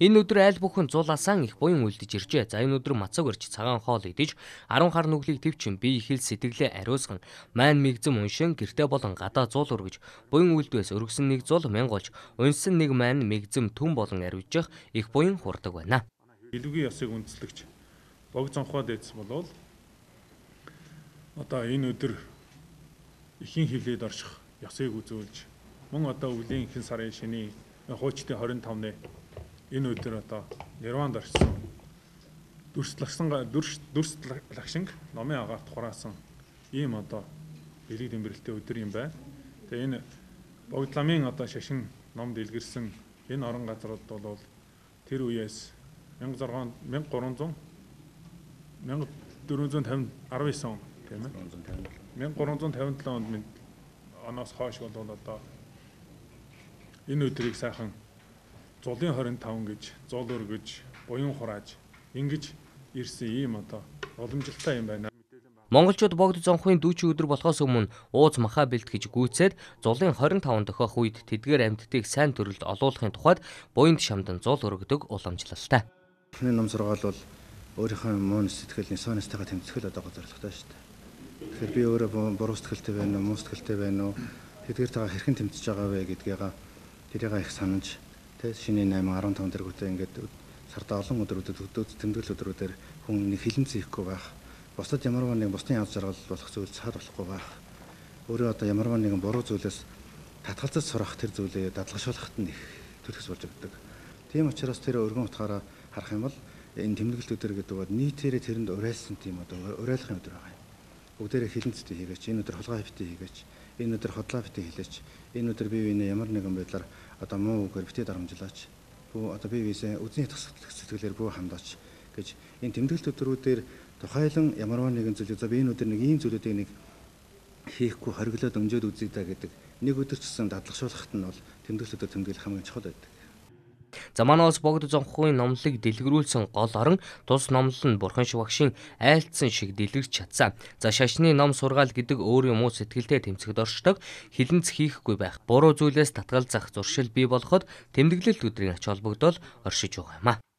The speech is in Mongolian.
Энэ өдөр айл бүхэн зуулаасан их буян үлдэж иржээ. За энэ өдөр мацаг өрч цагаан хоол идэж 10 хар нүглийг төвчин бие ихэл сэтгэлээ ариусган маань мэгзэм уншин гэрте болон гадаа зуул өргөж буян үлдвээс өргөсөн нэг зуул мянголж унсан нэг маань мэгзэм түн болон ариужих их буян хурдаг байна. Илүүгийн ёсыг үндэслэгч бог зонхоо дэц болвол одоо энэ өдөр ихийн хөвлөд орших ёсыг үзүүлж мөн одоо үлийн ихэнх сарын шний хуучтын 25-ны энэ өдөр одоо Нирванд орсон дүрслэгсэн дүрс лагшинг номын агаарт хураасан ийм одоо бэлэг дэмбэрэлтэй өдөр юм байна. Тэгээ энэ богдламын одоо шашин номд илгэрсэн энэ орон газрууд бол тэр үеэс 1600 1300 1450 19 он тийм ээ 1357 онд оноос хойш бол одоо энэ өдрийг сайхан зулын 25 гэж зул өргөж буян хурааж ингэж ирсэн ийм одоо уламжлалтай юм байна. Монголчууд богд зонхын дүүчийн өдөр болохоос өмнө ууз маха бэлтгэж гүйцээд зулын 25 дохиох үед тэдгээр амьтдыг сайн төрөлд олуулахын тухайд буянд шамдан зул өргөдөг уламжлалтай. Эхний ном сургаал бол өөрийнхөө муун сэтгэл, инсонистайгаа тэмцэхэл одоо зорилготой шүү дээ. Тэгэхээр би өөрөө буруу сэтгэлтэй байна уу, муу сэтгэлтэй байна уу, тэдгээртэйгээ хэрхэн тэмцэж байгаа вэ гэдгийг тэрийг их санаж Тэ шиний 8 15 дэргүүтээ ингээд сарда олон өдрүүдэд тэмдэглэл өдрүүдээр хүн нэг хилэн зийхгүй байх. Бусдад ямарваа нэг бусдын янз жаргал болох зүйл цаад болохгүй байх. Өөрөө одоо ямарваа нэгэн буруу зүйлээс татгалзаж сурах тэр зүйлээ дадлагшуулахад нь их төлөвс болж өгдөг. Тийм учраас тэр өргөн утгаараа харах юм бол энэ тэмдэглэлт өдөр гэдэг бол нийтээрээ тэрэнд урайлсан тийм одоо урайлахын өдөр байгаа юм. Бүгдээрээ хилэнцтэй хийгээч, энэ өдөр холгоо хөвтэй хийгээч, энэ өдөр хотлоо битээ хэлээч, энэ өдөр бие биенээ ямар нэгэн байдлаар одоо муу үгээр битээ дарамжлаач. Бүү одоо бие биесээ үзний сэтгэлээр бүү хандаач гэж энэ тэмдэглэлт өдрүүдээр тухайлан ямарваа нэгэн зүйлийг за би энэ өдөр нэг ийм зүйлүүдийг нэг хийхгүй хориглоод өмжөөд үзье да гэдэг нэг өдөр ч гэсэн дадлагшуулахт нь бол тэмдэглэлт өдөр тэмдэглэл хамгийн чухал байдаг. За манай улс богд зонхын номлыг дэлгэрүүлсэн гол орон тус номлол нь бурхан шивагшийн айлтсан шиг дэлгэрч чадсан. За шашны ном сургаал гэдэг өөр юм уу сэтгэлдээ тэмцэхэд оршдог хилэнц хийхгүй байх. Буруу зүйлээс татгалзах зуршил бий болоход тэмдэглэл өдрийн ач холбогдол оршиж байгаа юм а.